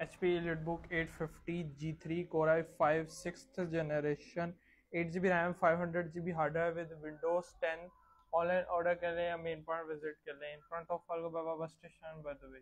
H P लिटबुक eight fifty G three core i five six generation eight G B RAM five hundred G B hard drive with Windows ten online order कर लें या main point visit कर लें। In front of अलगो Baba bus station by the way